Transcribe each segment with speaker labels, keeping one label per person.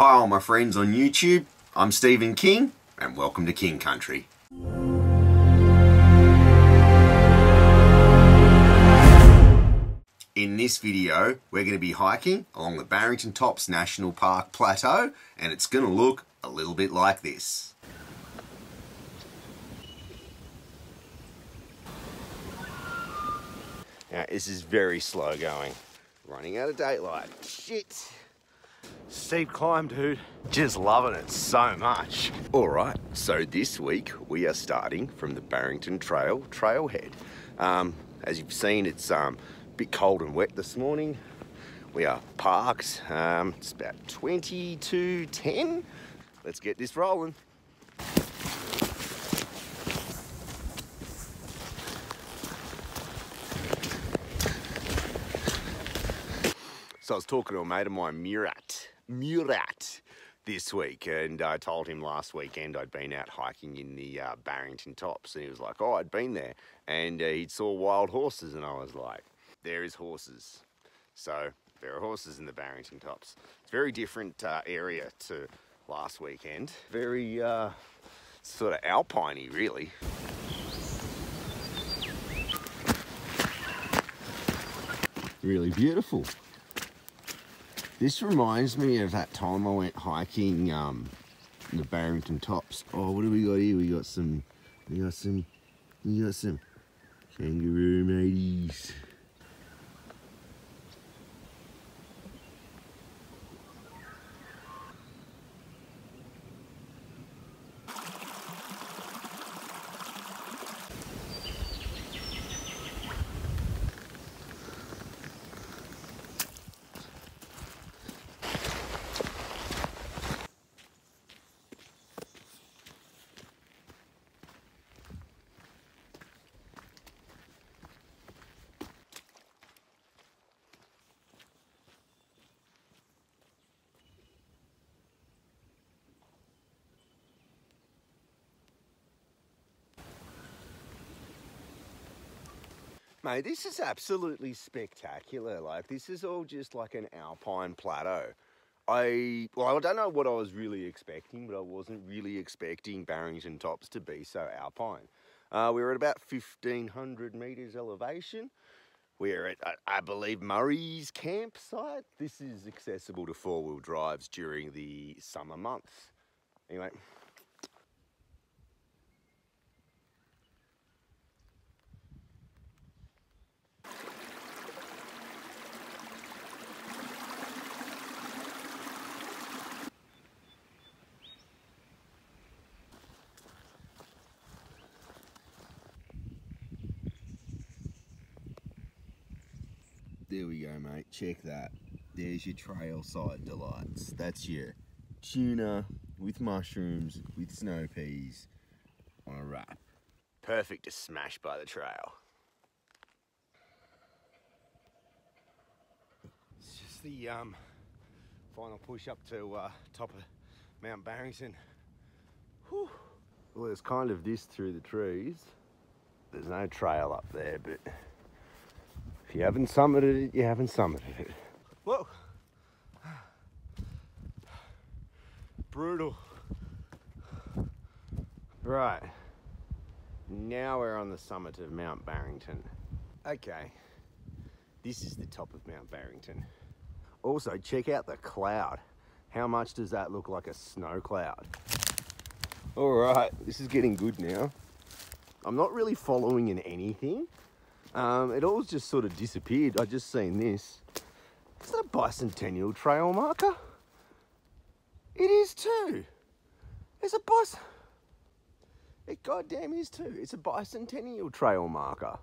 Speaker 1: Hi all my friends on YouTube, I'm Steven King and welcome to King Country. In this video, we're going to be hiking along the Barrington Tops National Park Plateau and it's going to look a little bit like this. Now, this is very slow going. Running out of daylight. Shit. Steep climb, dude. Just loving it so much. All right, so this week we are starting from the Barrington Trail trailhead. Um, as you've seen, it's um, a bit cold and wet this morning. We are parked. Um, it's about 20 to 10. Let's get this rolling. So I was talking to a mate of mine, Murat, Murat, this week, and I told him last weekend I'd been out hiking in the uh, Barrington Tops, and he was like, "Oh, I'd been there," and uh, he'd saw wild horses, and I was like, "There is horses." So there are horses in the Barrington Tops. It's a very different uh, area to last weekend. Very uh, sort of alpiney, really. Really beautiful. This reminds me of that time I went hiking um, the Barrington Tops. Oh, what do we got here? We got some, we got some, we got some kangaroo mateys. Mate, this is absolutely spectacular. Like, this is all just like an alpine plateau. I, well, I don't know what I was really expecting, but I wasn't really expecting Barrington Tops to be so alpine. Uh, we were at about 1500 meters elevation. We're at, I, believe, Murray's campsite. This is accessible to four wheel drives during the summer months. Anyway, There we go, mate. Check that. There's your trail side delights. That's your tuna with mushrooms, with snow peas on a wrap. Perfect to smash by the trail. It's just the um, final push up to uh, top of Mount Barrington. Whew. Well, there's kind of this through the trees. There's no trail up there, but if you haven't summited it, you haven't summited it. Whoa. Brutal. Right. Now we're on the summit of Mount Barrington. Okay. This is the top of Mount Barrington. Also, check out the cloud. How much does that look like a snow cloud? All right, this is getting good now. I'm not really following in anything. Um, it all just sort of disappeared. I just seen this. Is that a bicentennial trail marker? It is too. It's a bison. It goddamn is too. It's a bicentennial trail marker.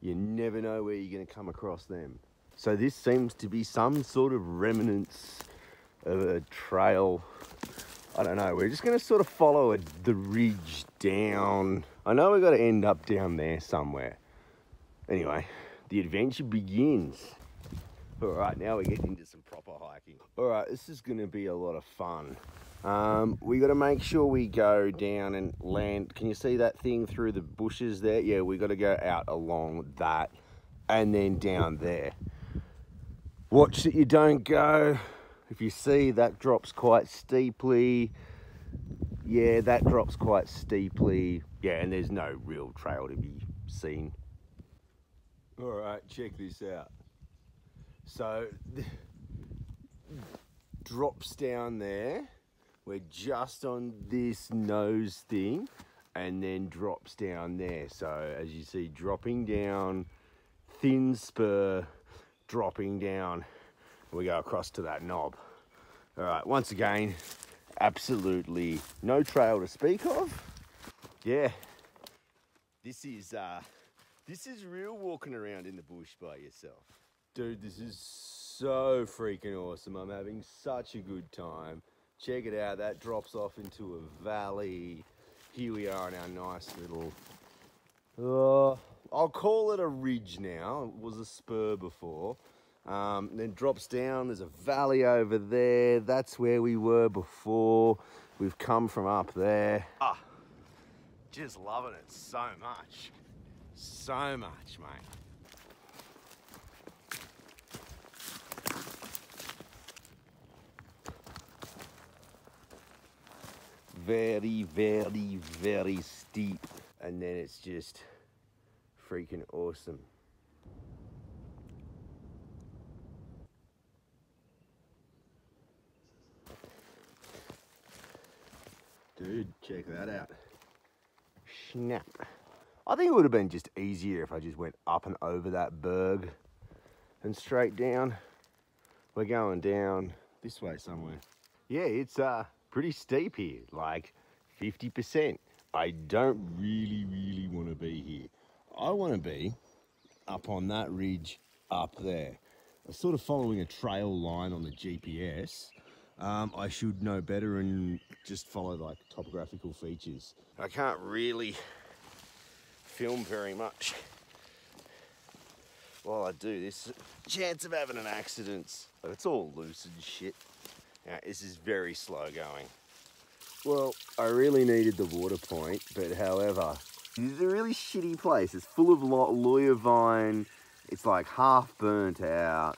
Speaker 1: You never know where you're going to come across them. So this seems to be some sort of remnants of a trail. I don't know. We're just going to sort of follow a, the ridge down. I know we've got to end up down there somewhere. Anyway, the adventure begins. All right, now we're getting into some proper hiking. All right, this is going to be a lot of fun. Um, we got to make sure we go down and land. Can you see that thing through the bushes there? Yeah, we got to go out along that and then down there. Watch that you don't go If you see, that drops quite steeply. Yeah, that drops quite steeply. Yeah, and there's no real trail to be seen. All right, check this out. So, drops down there. We're just on this nose thing and then drops down there. So as you see, dropping down, thin spur, dropping down. We go across to that knob. All right, once again, absolutely no trail to speak of. Yeah, this is uh, this is real walking around in the bush by yourself. Dude, this is so freaking awesome. I'm having such a good time. Check it out, that drops off into a valley. Here we are in our nice little, uh, I'll call it a ridge now. It was a spur before. Um, then drops down, there's a valley over there. That's where we were before. We've come from up there. Ah, just loving it so much. So much, mate. Very, very, very steep. And then it's just freaking awesome. Dude, check that out. Snap. I think it would have been just easier if I just went up and over that berg and straight down. We're going down this way somewhere. Yeah, it's uh pretty steep here, like 50%. I don't really, really want to be here. I want to be up on that ridge up there. I'm sort of following a trail line on the GPS. Um, I should know better and just follow like topographical features. I can't really film very much while I do this. Chance of having an accident, but it's all loose and shit. Now, this is very slow going. Well, I really needed the water point, but however, this is a really shitty place. It's full of lot lawyer vine. It's like half burnt out.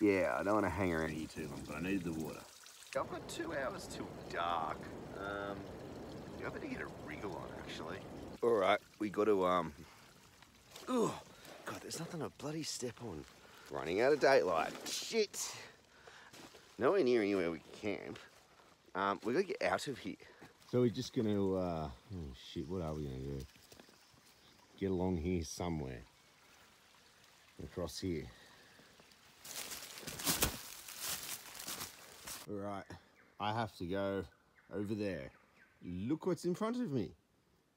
Speaker 1: Yeah, I don't want to hang around here too long, but I needed the water. I've got two hours till dark. Um, yeah, I better get a wriggle on actually. All right, we got to um. Oh, God, there's nothing to bloody step on. Running out of daylight. Shit. Nowhere near anywhere we can camp. Um, we got to get out of here. So we're just going to, uh, oh shit, what are we going to do? Get along here somewhere. Across here. All right, I have to go over there. Look what's in front of me.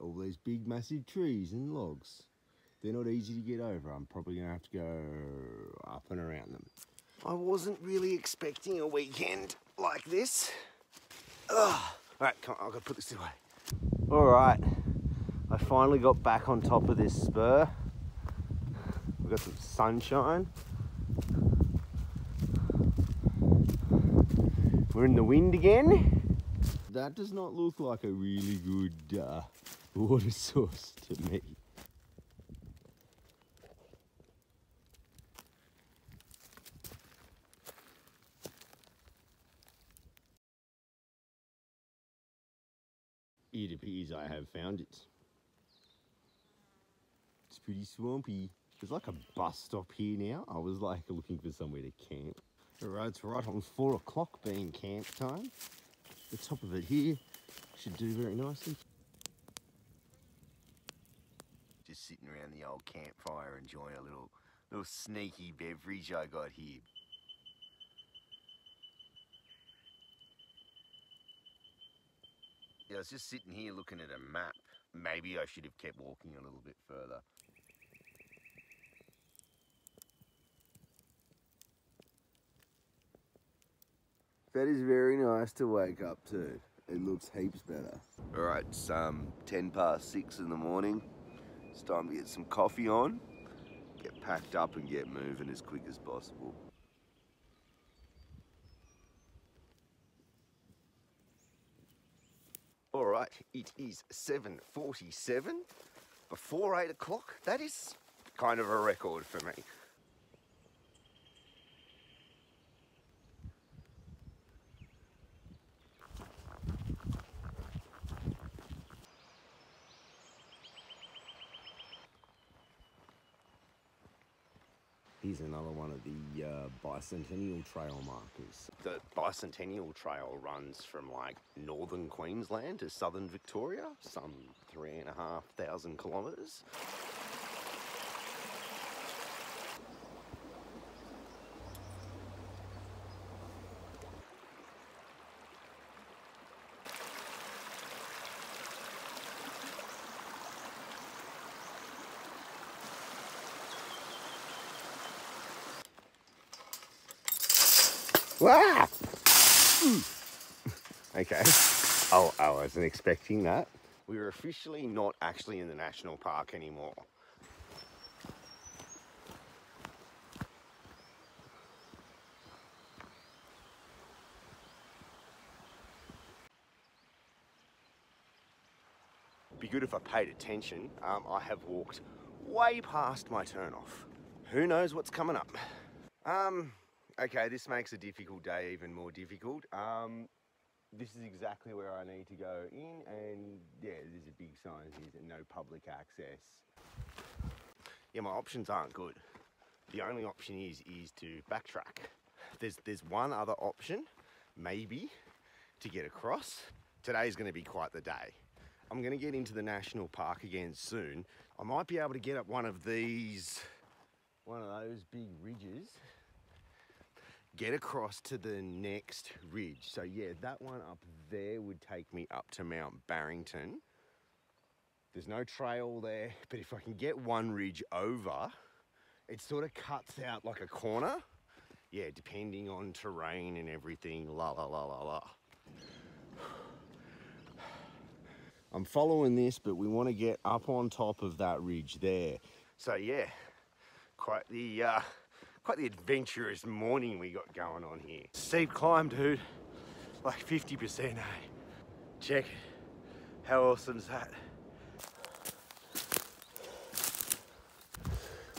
Speaker 1: All these big massive trees and logs. They're not easy to get over. I'm probably gonna have to go up and around them. I wasn't really expecting a weekend like this. Ugh. All right, come on, I've got to put this away. All right, I finally got back on top of this spur. We've got some sunshine. We're in the wind again. That does not look like a really good uh, water source to me. It appears I have found it. It's pretty swampy. There's like a bus stop here now. I was like looking for somewhere to camp. The road's right on four o'clock being camp time. The top of it here should do very nicely. Just sitting around the old campfire enjoying a little little sneaky beverage I got here. Yeah, I was just sitting here looking at a map. Maybe I should have kept walking a little bit further. That is very nice to wake up to. It looks heaps better. All right, it's um, 10 past six in the morning. It's time to get some coffee on, get packed up and get moving as quick as possible. All right, it is 7.47 before eight o'clock. That is kind of a record for me. Here's another one of the uh, bicentennial trail markers. The bicentennial trail runs from like northern Queensland to southern Victoria, some three and a half thousand kilometres. Wow. okay. Oh, I wasn't expecting that. We are officially not actually in the national park anymore. Be good if I paid attention. Um, I have walked way past my turnoff. Who knows what's coming up? Um, Okay, this makes a difficult day even more difficult. Um, this is exactly where I need to go in and yeah, there's a big sign here, no public access. Yeah, my options aren't good. The only option is is to backtrack. There's there's one other option, maybe, to get across. Today's gonna be quite the day. I'm gonna get into the national park again soon. I might be able to get up one of these, one of those big ridges get across to the next ridge. So yeah, that one up there would take me up to Mount Barrington. There's no trail there, but if I can get one ridge over, it sort of cuts out like a corner. Yeah, depending on terrain and everything, la la la la la. I'm following this, but we want to get up on top of that ridge there. So yeah, quite the uh, quite the adventurous morning we got going on here. Steep climb, dude. Like 50%, eh? Check it. How awesome's that?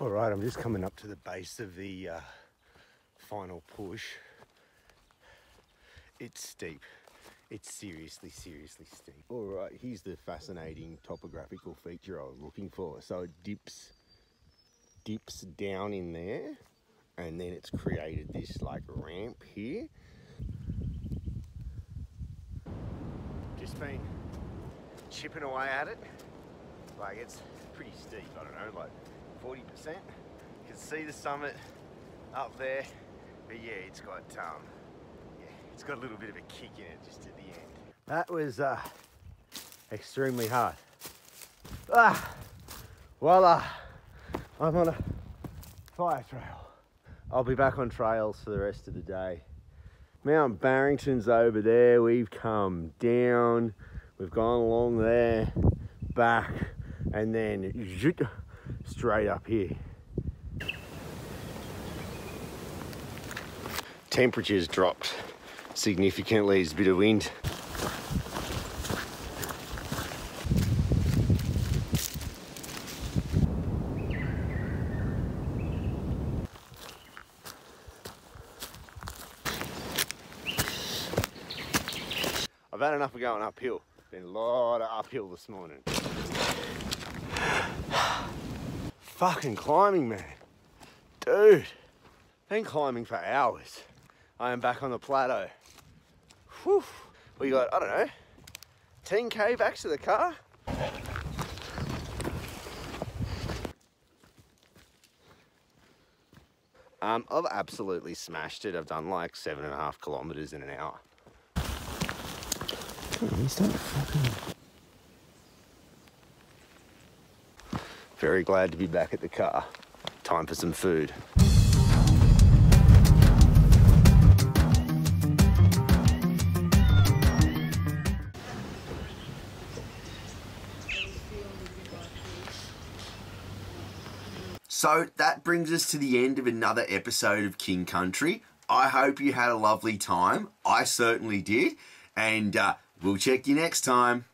Speaker 1: All right, I'm just coming up to the base of the uh, final push. It's steep. It's seriously, seriously steep. All right, here's the fascinating topographical feature I was looking for. So it dips, dips down in there and then it's created this like ramp here. Just been chipping away at it. Like it's pretty steep, I don't know, like 40%. You can see the summit up there, but yeah, it's got um, yeah, it's got a little bit of a kick in it just at the end. That was uh, extremely hard. Ah, voila, I'm on a fire trail. I'll be back on trails for the rest of the day. Mount Barrington's over there. We've come down. We've gone along there, back, and then straight up here. Temperatures dropped significantly. There's a bit of wind. Enough of going uphill. Been a lot of uphill this morning. Fucking climbing, man. Dude, been climbing for hours. I am back on the plateau. Whew. We got, I don't know, 10k back to the car. Um, I've absolutely smashed it. I've done like seven and a half kilometers in an hour. Very glad to be back at the car. Time for some food. So that brings us to the end of another episode of King Country. I hope you had a lovely time. I certainly did. And uh, We'll check you next time.